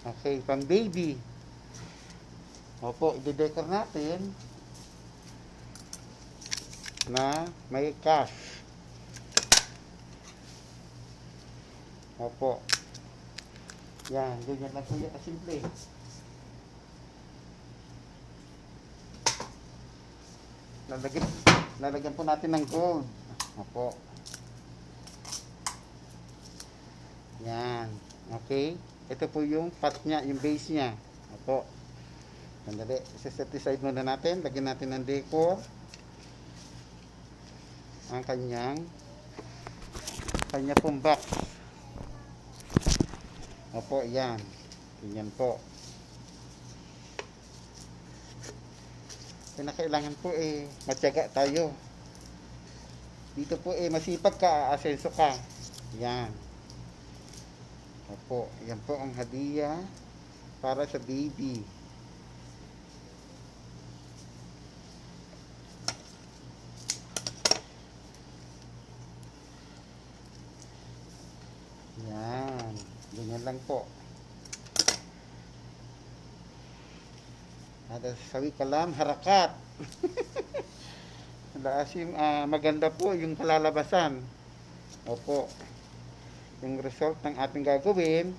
Okay, pang baby. Opo, i-decor natin na may cash. Opo. Yan, ganyan lang po yan kasimple. Lalagyan, lalagyan po natin ng gold. Opo. Yan. Okay. Ito po yung pot niya, yung base niya. Opo. Sandali. Set aside muna natin. Lagyan natin ng decor. Ang kanyang kanya pong box. Opo, yan. Ganyan po. Kinakailangan po eh, matyaga tayo. Dito po eh, masipag ka, asenso ka. Yan. Opo, yan po ang hadiah para sa baby. Yan. Ganyan lang po. Ada sawi kalam harakat. Laasim ah, maganda po yung kalalabasan. Opo. Yung result ng ating gagawin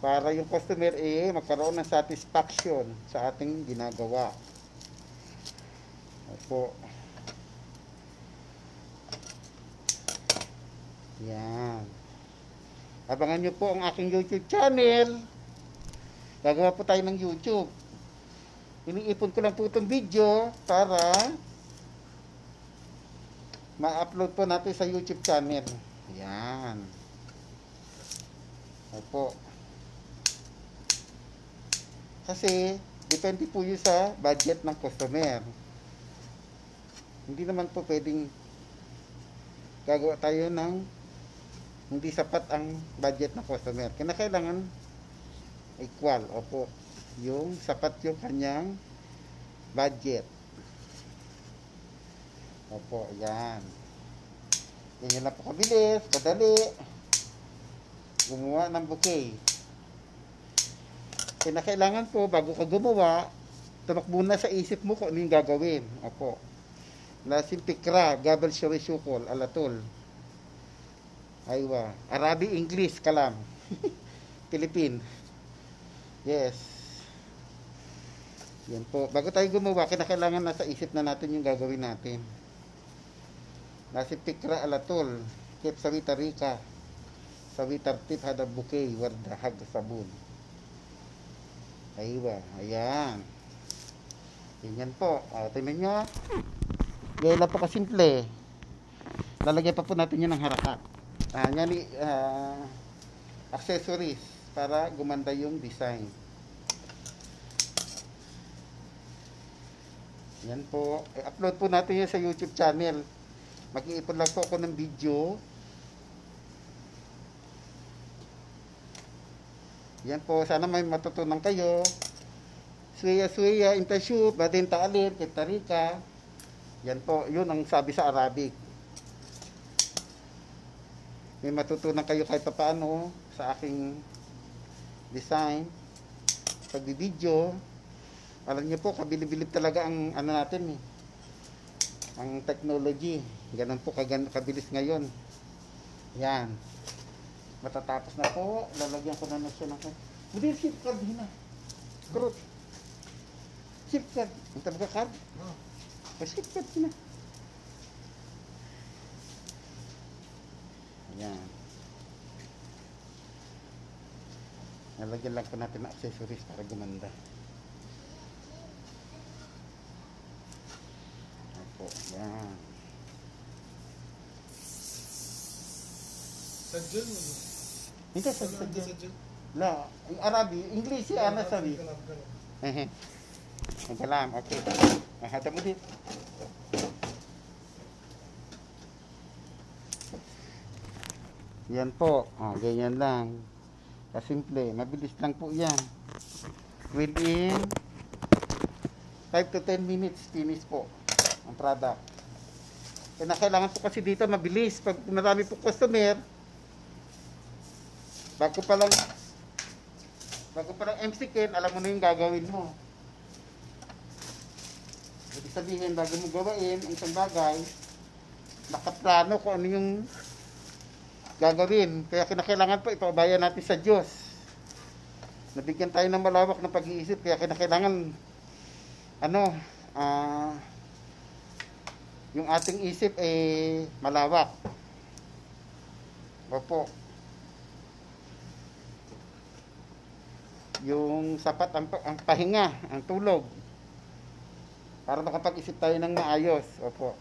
para yung customer eh magkaroon ng satisfaction sa ating ginagawa. Opo. Yan. Abangan nyo po ang aking YouTube channel. Gagawa po tayo ng YouTube. Iniipon ko lang po itong video para ma-upload po natin sa YouTube channel. Yan. Opo. Kasi, depende po yun sa budget ng customer. Hindi naman po pwedeng gagawa tayo ng hindi sapat ang budget ng customer. Kinakailangan equal. Opo. Yung sapat yung kanyang budget. Opo, yan. Yan lang po kabilis, kadali. Gumawa ng bouquet. Kinakailangan po, bago ka gumawa, tumakbo na sa isip mo kung ano yung gagawin. Opo. Lasim pikra, gabal syukol, alatol. Aywa. Arabi, English, kalam. Philippine. Yes. Yan po. Bago tayo gumawa, kinakailangan nasa isip na natin yung gagawin natin. Nasi Pikra Alatol, Kip Rika, Sawitar Tip Hada Bukay, Warda Hag Sabun. Aywa. Ayan. Yan po. Uh, tingnan nyo. Gaya lang po kasimple. Lalagyan pa po natin yan ng harakat uh, nyali uh, accessories para gumanda yung design yan po i-upload po natin yan sa youtube channel mag-iipon lang po ako ng video yan po sana may matutunan kayo. Suya suya intashoot badin taalir kitarika yan po yun ang sabi sa Arabic. May matutunan kayo kahit pa paano sa aking design pagbibideo alam niyo po kabilib-bilib talaga ang ano natin eh ang technology. Ganun po kagan kabilis ngayon. Yan matatapos na po lalagyan ko na na siya ng hindi ship card hina krut ship card ang tabi ka card oh. ship card hina Ayan. Nalagyan lang po natin ng accessories para gumanda. Opo, yan. La, yung Arabi, English siya, ano sabi? Hehe. Kalam, okay. Hata mo din. Yan po. Oh, ganyan lang. Kasimple. Mabilis lang po yan. Within 5 to 10 minutes, finish po ang product. Kaya kailangan po kasi dito mabilis. Pag marami po customer, bago pa lang Bago pa lang MC Ken, alam mo na yung gagawin mo. Ibig sabihin, bago mo gawain ang isang bagay, nakaplano kung ano yung gagawin. Kaya kinakailangan po ipabayan natin sa Diyos. Nabigyan tayo ng malawak na pag-iisip, kaya kinakailangan, ano, ah, yung ating isip ay malawak. Opo. Yung sapat ang, ang pahinga, ang tulog. Para makapag-isip tayo ng maayos. Opo.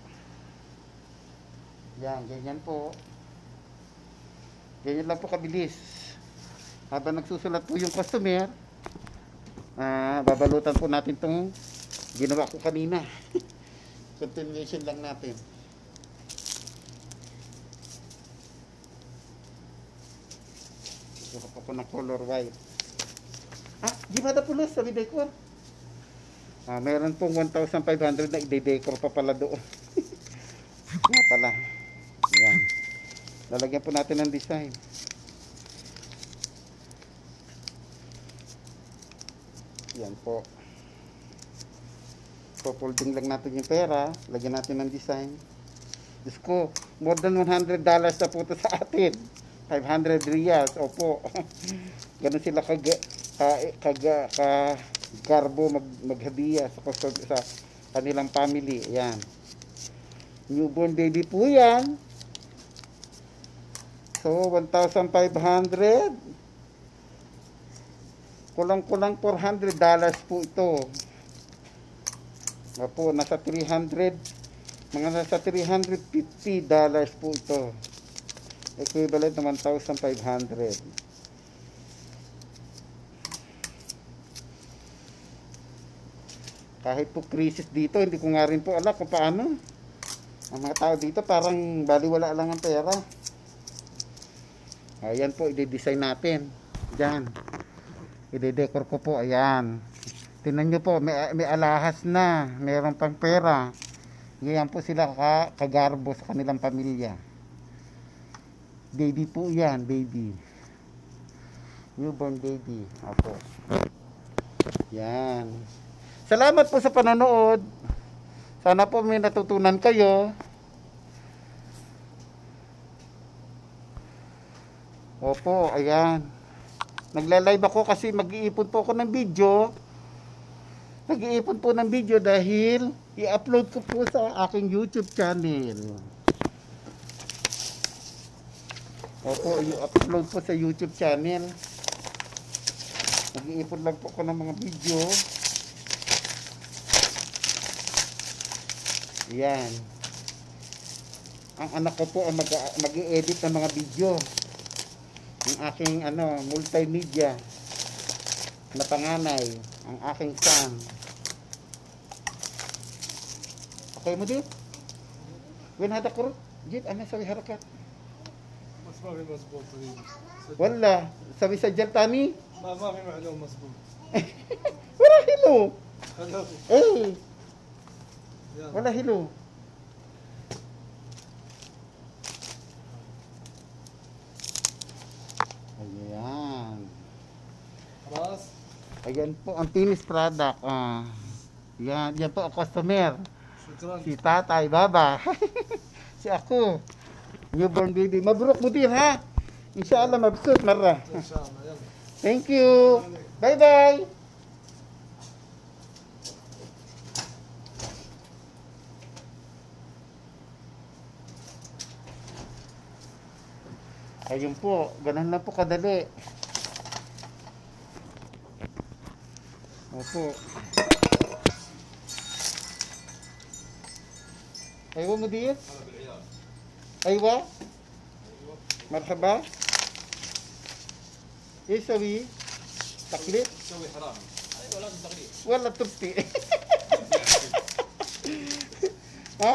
Yan, ganyan po. Ganyan lang po kabilis. Habang nagsusulat po yung customer, ah, babalutan po natin itong ginawa ko kanina. Continuation lang natin. Gusto ko po ng color white. Na pulos sa decor? Ah, meron pong 1,500 na i-decor pa pala doon. Nga pala. Yan. Lalagyan po natin ng design. Yan po. Popolding lang natin yung pera. Lagyan natin ng design. Diyos ko, more than 100 dollars na po sa atin. 500 riyals. Opo. Ganun sila kag ka, kaga, ka garbo mag, maghadiya sa, sa kanilang family. Yan. Newborn baby po yan. So, 1,500. Kulang-kulang 400 dollars po ito. Opo, nasa 300, mga nasa 350 dollars po ito. Equivalent na 1,500. Kahit po crisis dito, hindi ko nga rin po alam kung paano. Ang mga tao dito parang baliwala lang ang pera. Ayan po, i-design natin. Diyan. I-decor ko po, ayan. Tingnan nyo po, may, may alahas na. Meron pang pera. Ganyan po sila ka, kagarbo sa kanilang pamilya. Baby po yan, baby. Newborn baby. Opo. Yan. Salamat po sa panonood. Sana po may natutunan kayo. Opo, ayan. Nagla-live ako kasi mag-iipon po ako ng video. Nag-iipon po ng video dahil i-upload ko po sa aking YouTube channel. Opo, i-upload po sa YouTube channel. Nag-iipon lang po ako ng mga video. Ayan. Ang anak ko po ang mag-i-edit ng mga video. Ang aking ano, multimedia na panganay. Ang aking son. Okay mo din? When hada ko Jit, ano sabi harakat? Mas mami mas Wala. Sabi sa jal tani? Mami mami mas Wala hilo. Hello. Eh. Wala hilo. Ayan. Tapos? Ayan po ang finished product. Ah. Yan, yan po ang customer. Si tatay, baba. si ako. Newborn baby. Mabruk mo din ha. Inshallah, mabsut marra. Inshallah. Thank you. Bye-bye. Ayun po, ganun na po kadali. Opo. Aywa mo diyan? Aywa? Marhaba? Eh, Isawi? Taklit? Isawi haram. Ay, wala taklit. Wala tubti. ha?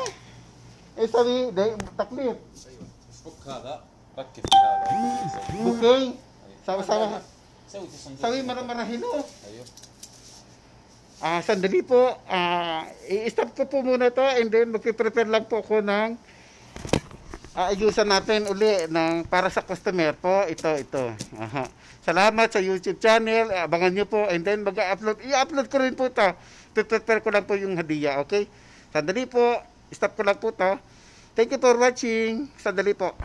Eh, Isawi, taklit. Aywa. Fuk hada. Ba't kasi na Bukay! Sama-sama. Sawi maramarahin o. Ayun. Ah, sandali po. Ah, i-stop ko po muna to and then magpiprepare lang po ako ng aayusan ah, natin uli ng para sa customer po. Ito, ito. Aha. Salamat sa YouTube channel. Abangan nyo po and then mag-upload. I-upload ko rin po to. Piprepare ko lang po yung hadiah, okay? Sandali po. Stop ko lang po to. Thank you for watching. Sandali po.